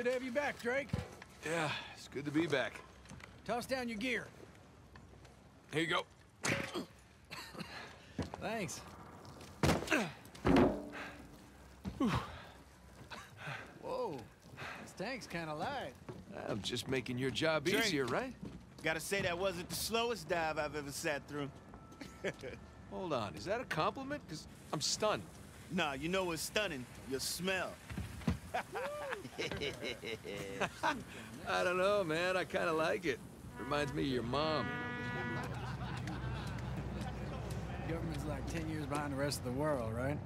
Good to have you back, Drake. Yeah, it's good to be back. Toss down your gear. Here you go. Thanks. Whoa, this tank's kind of light. I'm just making your job Drink. easier, right? Gotta say that wasn't the slowest dive I've ever sat through. Hold on, is that a compliment? Because I'm stunned. Nah, you know what's stunning? Your smell. I don't know, man. I kind of like it. Reminds me of your mom. Government's like 10 years behind the rest of the world, right?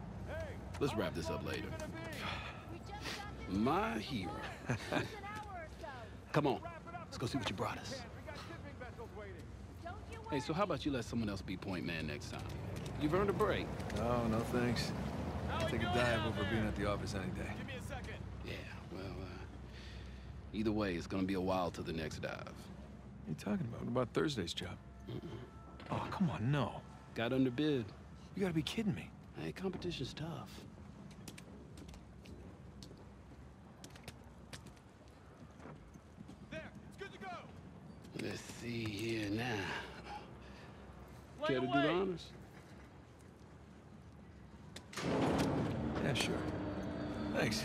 Let's wrap this up later. My hero. Come on, let's go see what you brought us. Hey, so how about you let someone else be point man next time? You've earned a break. Oh, no thanks. I'll take a dive over being at the office any day. Yeah, well, either way, it's gonna be a while till the next dive. What are you talking about? What about Thursday's job? Oh, come on, no. Got underbid. You gotta be kidding me. Hey, competition's tough. Let's see here now. Care to do the honors? Yeah, sure. Thanks.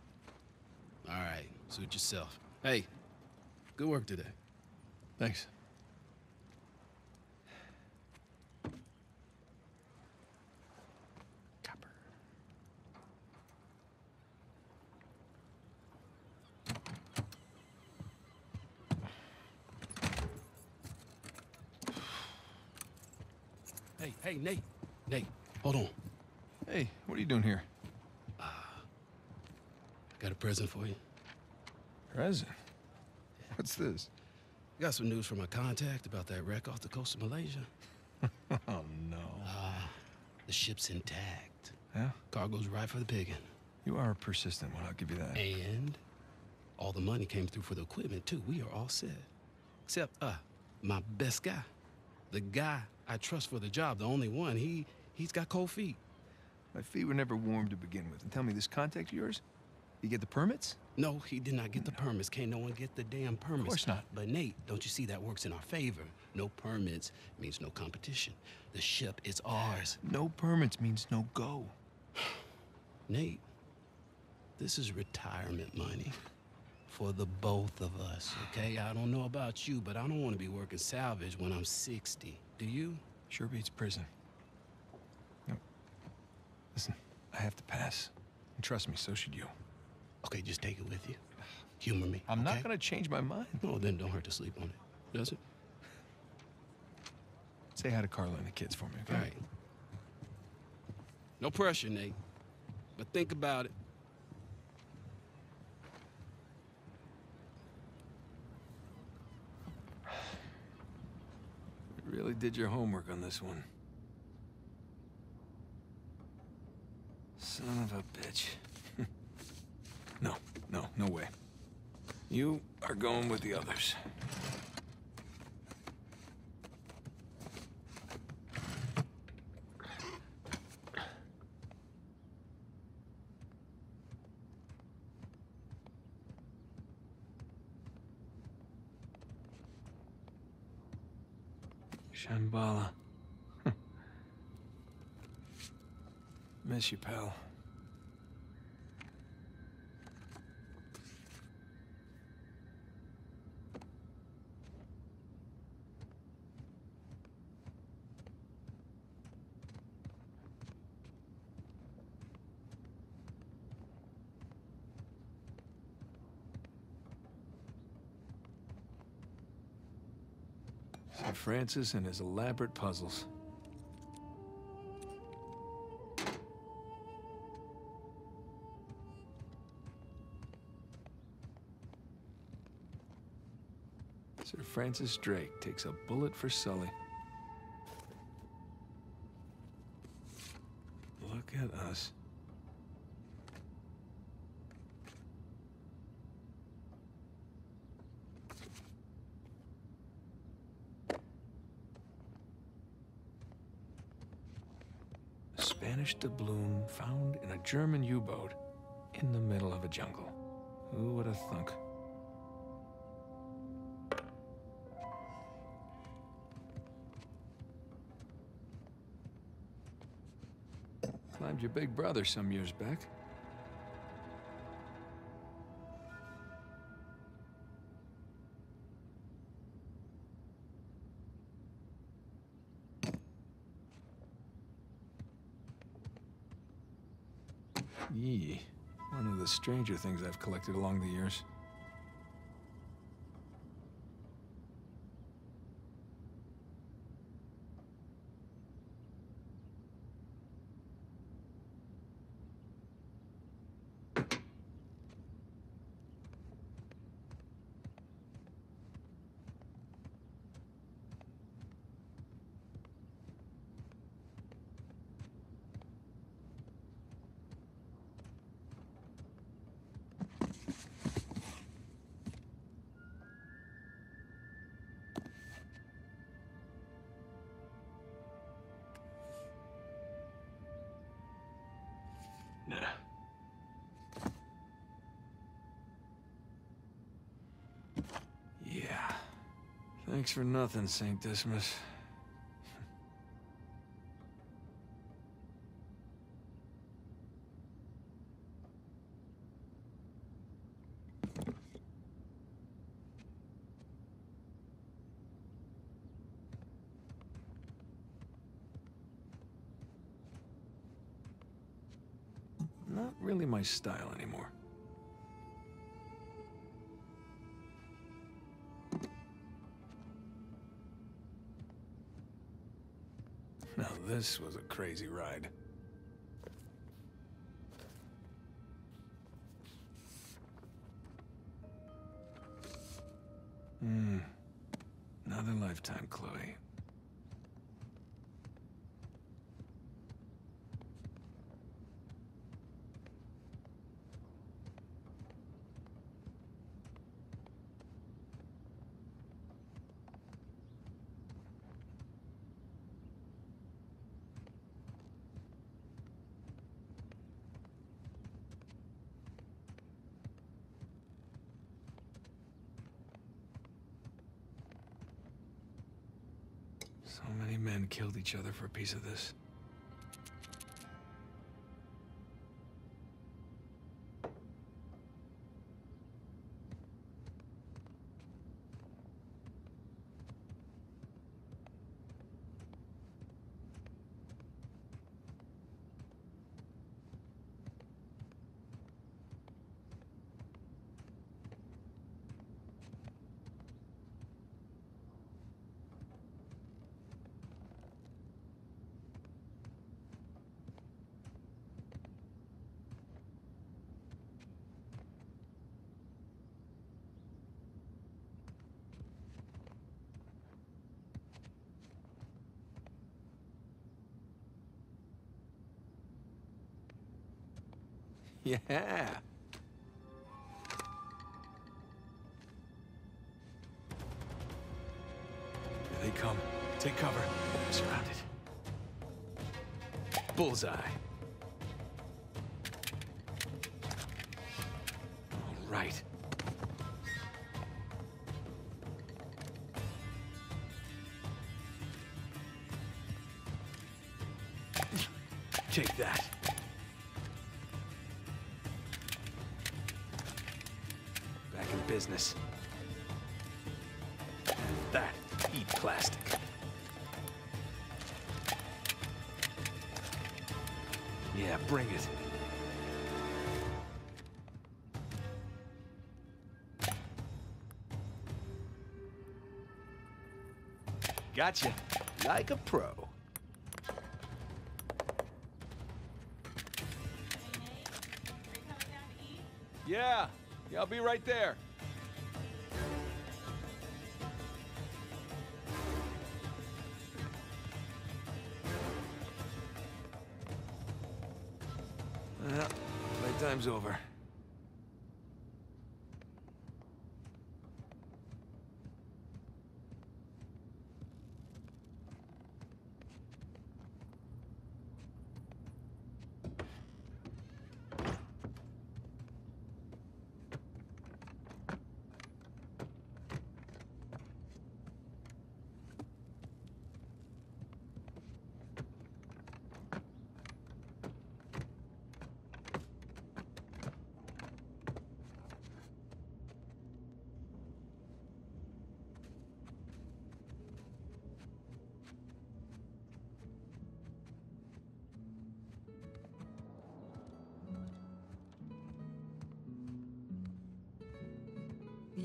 All right, suit yourself. Hey, good work today. Thanks. Copper. Hey, hey, Nate. Nate, hold on. Hey, what are you doing here? Got a present for you. Present. What's this? Got some news from my contact about that wreck off the coast of Malaysia. Oh, no. The ship's intact. Yeah? Cargo's right for the picking. You are a persistent one, I'll give you that. And all the money came through for the equipment, too. We are all set. Except, uh, my best guy. The guy I trust for the job, the only one. He, he's got cold feet. My feet were never warm to begin with. And tell me, this contact of yours? You get the permits? No, he did not get the permits. Can't no one get the damn permits. Of course not. But Nate, don't you see that works in our favor? No permits means no competition. The ship is ours. No permits means no go. Nate, this is retirement money for the both of us, okay? I don't know about you, but I don't want to be working salvage when I'm 60. Do you? Sure beats prison. No. Listen, I have to pass. And trust me, so should you. Okay, just take it with you. Humor me. I'm not gonna change my mind. No, then don't hurt to sleep on it. Does it? Say hi to Carla and the kids for me, okay? All right. No pressure, Nate. But think about it. You really did your homework on this one. Son of a bitch. No, no, no way. You are going with the others. Shambhala. Miss you, pal. Sir Francis and his elaborate puzzles. Sir Francis Drake takes a bullet for Sully. Look at us. A Spanish doubloon found in a German U-boat in the middle of a jungle. Who would have thunk? Climbed your big brother some years back. Yee. One of the stranger things I've collected along the years. Thanks for nothing, St. Dismas. Not really my style anymore. This was a crazy ride. Hmm. Another lifetime, Chloe. So many men killed each other for a piece of this. Yeah. Here they come. Take cover. I'm surrounded. Bullseye. All right. Take that. Business. That, eat plastic. Yeah, bring it. Gotcha. Like a pro. Yeah. Yeah, I'll be right there. Playtime's over.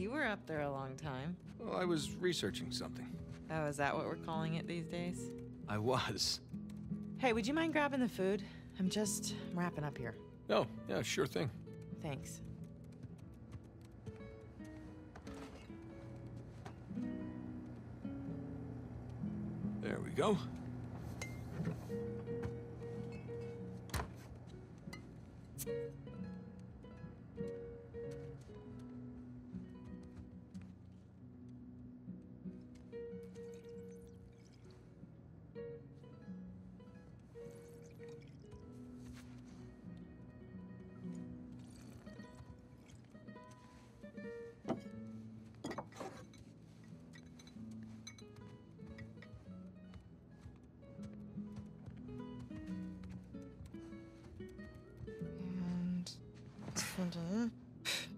You were up there a long time. Well, I was researching something. Oh, is that what we're calling it these days? I was. Hey, would you mind grabbing the food? I'm just wrapping up here. Oh, yeah, sure thing. Thanks. There we go.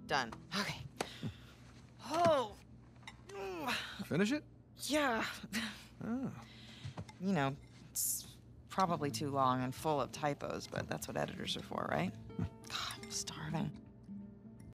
Done. Okay. Oh. Finish it? Yeah. Oh. You know, it's probably too long and full of typos, but that's what editors are for, right? Hmm. God, I'm starving.